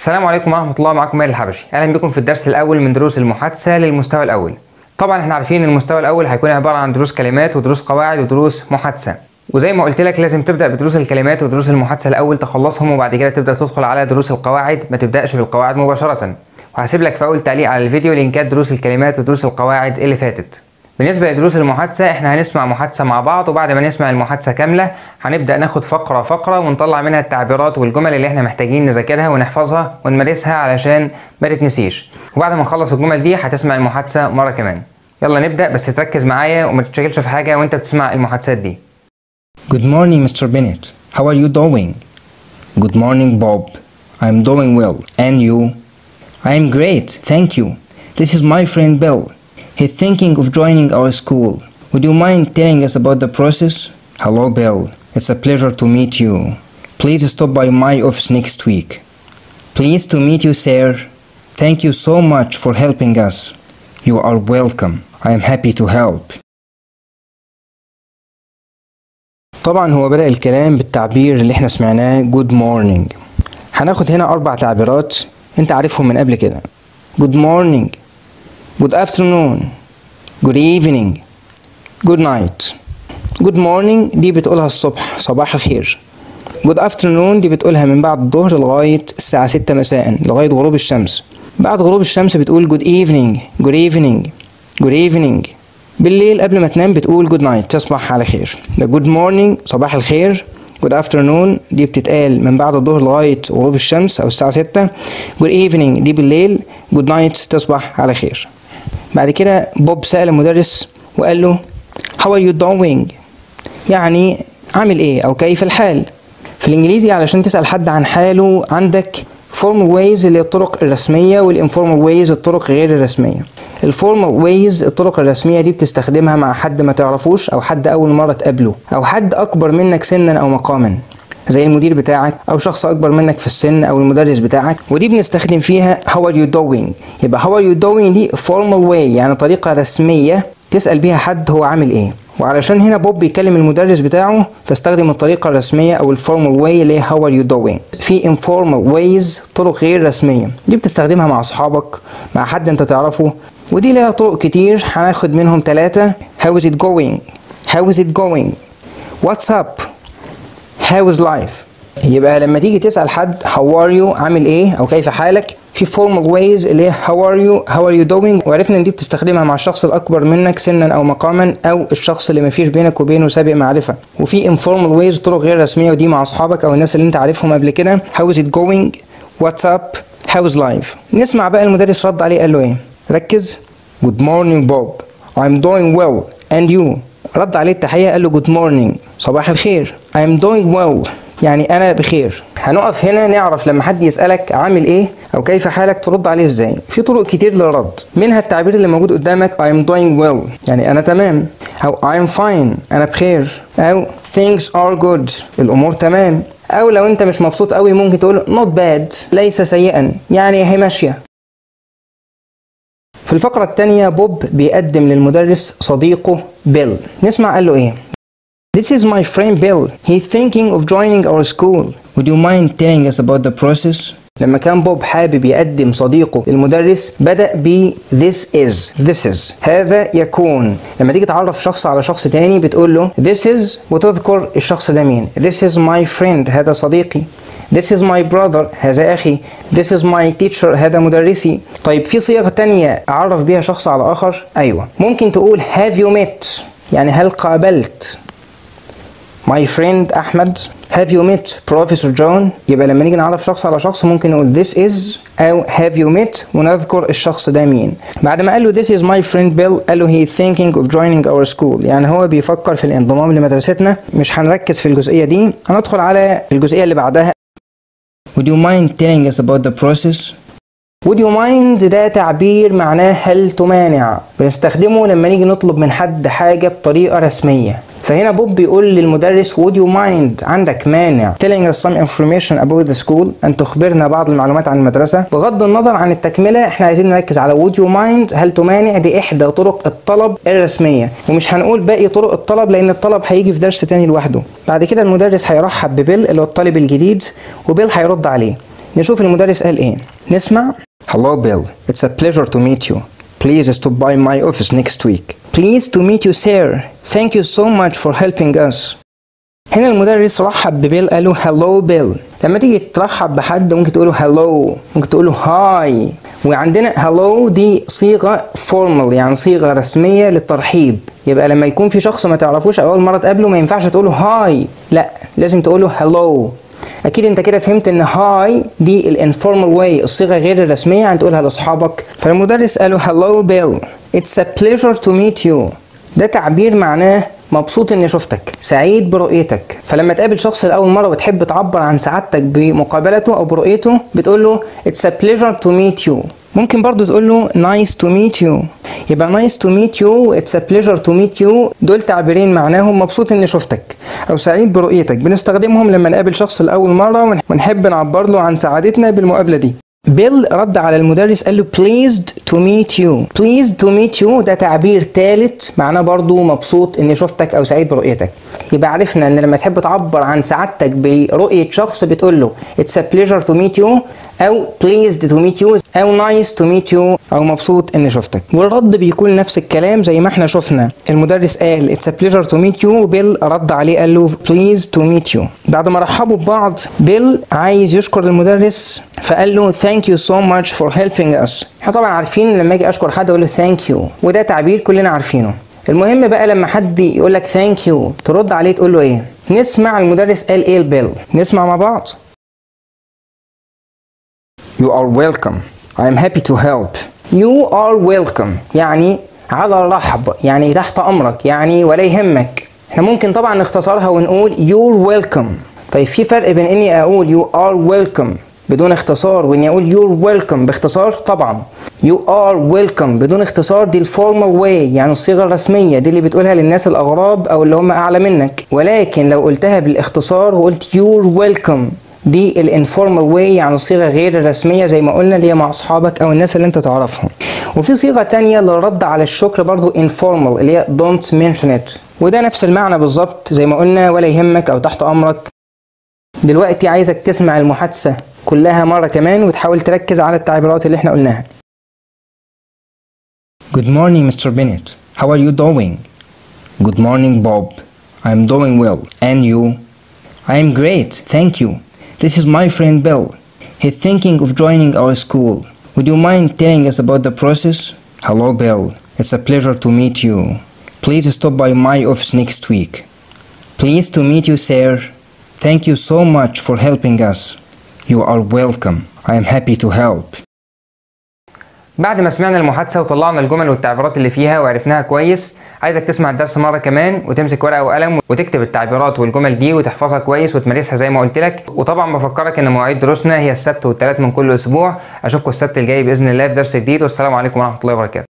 السلام عليكم ورحمة الله. معكم ماهر الحبشي. أهلا بكم في الدرس الأول من دروس المحادثة للمستوى الأول. طبعا إحنا عارفين المستوى الأول هيكون عبارة عن دروس كلمات ودروس قواعد ودروس محادثة. وزي ما قلت لك لازم تبدأ بدروس الكلمات ودروس المحادثة الأول تخلصهم وبعد كده تبدأ تدخل على دروس القواعد. ما تبدأش بالقواعد مباشرة. وهسيب لك في أول تعليق على الفيديو لينكات دروس الكلمات ودروس القواعد اللي فاتت. بالنسبة لدروس المحادثة إحنا هنسمع محادثة مع بعض وبعد ما نسمع المحادثة كاملة هنبدأ ناخد فقرة فقرة ونطلع منها التعبيرات والجمل اللي إحنا محتاجين نذاكرها ونحفظها ونمارسها علشان ما تتنسيش وبعد ما نخلص الجمل دي هتسمع المحادثة مرة كمان يلا نبدأ بس تركز معايا وما تتشغلش في حاجة وأنت بتسمع المحادثات دي Good morning, Mr. Bennett. How are you doing? Good morning, Bob. I'm doing well. And you? I'm great, thank you. This is my friend Bill. He's thinking of joining our school. Would you mind telling us about the process? Hello, Bill. It's a pleasure to meet you. Please stop by my office next week. Pleased to meet you, sir. Thank you so much for helping us. You are welcome. I am happy to help. طبعا هو بدأ الكلام بالتعبير اللي احنا سمعناه good morning هناخد هنا أربع تعبيرات انت عارفهم من قبل كده good morning good afternoon. Good evening. Good night. Good morning دي بتقولها الصبح. صباح الخير. Good afternoon دي بتقولها من بعد الظهر لغاية الساعة ستة مساء لغاية غروب الشمس. بعد غروب الشمس بتقول good evening good evening good evening. بالليل قبل ما تنام بتقول good night تصبح على خير. ده good morning صباح الخير. good afternoon دي بتتقال من بعد الظهر لغاية غروب الشمس أو الساعة 6 good evening دي بالليل. good night تصبح على خير. بعد كده بوب سأل المدرس وقال له how are you doing? يعني عامل إيه أو كيف الحال؟ في الإنجليزي علشان تسأل حد عن حاله عندك formal ways اللي هي الطرق الرسمية وال informal ways الطرق غير الرسمية. ال formal ways الطرق الرسمية دي بتستخدمها مع حد ما تعرفوش أو حد أول مرة تقابله أو حد أكبر منك سنا أو مقاما. زي المدير بتاعك أو شخص أكبر منك في السن أو المدرس بتاعك ودي بنستخدم فيها how are you doing يبقى how are you doing دي formal way يعني طريقة رسمية تسأل بيها حد هو عامل إيه. وعلشان هنا بوب بيكلم المدرس بتاعه فاستخدم الطريقة الرسمية أو ال formal way اللي هي how are you doing. في informal ways طرق غير رسمية. دي بتستخدمها مع أصحابك مع حد أنت تعرفه ودي ليها طرق كتير هناخد منهم ثلاثة is it going? How is it going? What's up? How is life? يبقى لما تيجي تسأل حد how are you عامل إيه أو كيف حالك في formal ways اللي هي how are you how are you doing وعرفنا إن دي بتستخدمها مع الشخص الأكبر منك سنا أو مقاما أو الشخص اللي مفيش بينك وبينه سابق معرفة. وفي informal ways طرق غير رسمية ودي مع أصحابك أو الناس اللي أنت عارفهم قبل كده. How is it going? What's up? How is life? نسمع بقى المدرس رد عليه قال له إيه؟ ركز. Good morning Bob. I'm doing well. And you? رد عليه التحية قال له Good morning. صباح الخير. I'm doing well. يعني أنا بخير. هنقف هنا نعرف لما حد يسألك عامل إيه أو كيف حالك ترد عليه إزاي. في طرق كتير للرد. منها التعبير اللي موجود قدامك. I'm doing well. يعني أنا تمام. أو I'm fine. أنا بخير. أو things are good. الأمور تمام. أو لو أنت مش مبسوط قوي ممكن تقول not bad. ليس سيئا. يعني هي ماشية. في الفقرة الثانية بوب بيقدم للمدرس صديقه بيل. نسمع قال له إيه؟ This is my friend Bill. He's thinking of joining our school. Would you mind telling us about the process? لما كان بوب حابب يقدم صديقه المدرس بدأ ب this is. This is. هذا يكون. لما تيجي تعرف شخص على شخص تاني بتقول له this is وتذكر الشخص ده مين. This is my friend هذا صديقي. This is my brother هذا أخي. This is my teacher هذا مدرسي. طيب في صيغة تانية أعرف بيها شخص على آخر؟ أيوة. ممكن تقول have you met يعني هل قابلت؟ My friend أحمد Have you met Professor John? يبقى لما نيجي نعرف شخص على شخص ممكن نقول this is أو have you met? ونذكر الشخص ده مين. بعد ما قال له this is my friend Bill قال له he thinking of joining our school. يعني هو بيفكر في الانضمام لمدرستنا. مش هنركز في الجزئية دي هندخل على الجزئية اللي بعدها. Would you mind telling us about the process? Would you mind ده تعبير معناه هل تمانع؟ بنستخدمه لما نيجي نطلب من حد حاجة بطريقة رسمية. فهنا بوب بيقول للمدرس would you mind عندك مانع. Telling us some information about the school أن تخبرنا بعض المعلومات عن المدرسة. بغض النظر عن التكملة إحنا عايزين نركز على would you mind هل تمانع؟ دي إحدى طرق الطلب الرسمية. ومش هنقول باقي طرق الطلب لأن الطلب هيجي في درس تاني لوحده. بعد كده المدرس هيرحب ببيل اللي هو الطالب الجديد وبيل هيرد عليه. نشوف المدرس قال إيه. نسمع. Hello Bill. It's a pleasure to meet you. Please stop by my office next week. Pleased to meet you sir. Thank you so much for helping us. هنا المدرس رحب ببيل قال له hello Bill لما تيجي ترحب بحد ممكن تقول له hello ممكن تقول له hi وعندنا hello دي صيغة formal يعني صيغة رسمية للترحيب. يبقى لما يكون في شخص ما تعرفوش أول مرة تقابله ما ينفعش تقول له hi لا لازم تقول له hello أكيد أنت كده فهمت إن hi دي ال informal way الصيغة غير الرسمية يعني تقولها لأصحابك. فالمدرس قال له hello Bill it's a pleasure to meet you ده تعبير معناه مبسوط إني شفتك سعيد برؤيتك. فلما تقابل شخص لأول مرة وتحب تعبر عن سعادتك بمقابلته أو برؤيته بتقول له it's a pleasure to meet you. ممكن برضو تقول له nice to meet you. يبقى nice to meet you it's a pleasure to meet you. دول تعبيرين معناهم مبسوط اني شفتك أو سعيد برؤيتك. بنستخدمهم لما نقابل شخص لأول مرة ونحب نعبر له عن سعادتنا بالمقابلة دي. بيل رد على المدرس قال له pleased to meet you. Pleased to meet you ده تعبير ثالث معناه برضو مبسوط اني شفتك أو سعيد برؤيتك. يبقى عرفنا ان لما تحب تعبر عن سعادتك برؤية شخص بتقول له it's a pleasure to meet you أو pleased to meet you أو nice to meet you. أو مبسوط إني شفتك. والرد بيكون نفس الكلام زي ما إحنا شفنا. المدرس قال it's a pleasure to meet you. وبيل رد عليه قال له pleased to meet you. بعد ما رحبوا ببعض بيل عايز يشكر المدرس فقال له thank you so much for helping us. إحنا طبعا عارفين لما أجي أشكر حد أقول له thank you. وده تعبير كلنا عارفينه. المهم بقى لما حد يقول لك thank you ترد عليه تقول له إيه؟ نسمع المدرس قال إيه ل Bill نسمع مع بعض. You are welcome. I am happy to help. You are welcome. يعني على الرحب. يعني تحت أمرك. يعني ولا يهمك. إحنا ممكن طبعا نختصرها ونقول you're welcome. طيب في فرق بين إني أقول you are welcome بدون اختصار وإني أقول you're welcome باختصار؟ طبعا. You are welcome بدون اختصار. دي ال formal way يعني الصيغة الرسمية. دي اللي بتقولها للناس الأغراب أو اللي هم أعلى منك. ولكن لو قلتها بالاختصار وقلت you're welcome. دي ال informal way يعني الصيغه غير الرسميه زي ما قلنا اللي هي مع أصحابك أو الناس اللي أنت تعرفهم وفي صيغة تانية للرد على الشكر برضو informal اللي هي don't mention it وده نفس المعنى بالظبط زي ما قلنا ولا يهمك أو تحت أمرك دلوقتي عايزك تسمع المحادثة كلها مرة كمان وتحاول تركز على التعبيرات اللي إحنا قلناها. Good morning Mr. Bennett. How are you doing? Good morning Bob. I'm doing well. And you? I am great, thank you. This is my friend Bill. He's thinking of joining our school. Would you mind telling us about the process? Hello Bill. It's a pleasure to meet you. Please stop by my office next week. Pleased to meet you, sir. Thank you so much for helping us. You are welcome. I am happy to help. بعد ما سمعنا المحادثة وطلعنا الجمل والتعبيرات اللي فيها وعرفناها كويس عايزك تسمع الدرس مرة كمان وتمسك ورقة وقلم وتكتب التعبيرات والجمل دي وتحفظها كويس وتمارسها زي ما قلت لك. وطبعا بفكرك إن مواعيد دروسنا هي السبت والثلاث من كل أسبوع. أشوفكم السبت الجاي بإذن الله في درس جديد والسلام عليكم ورحمة الله وبركاته.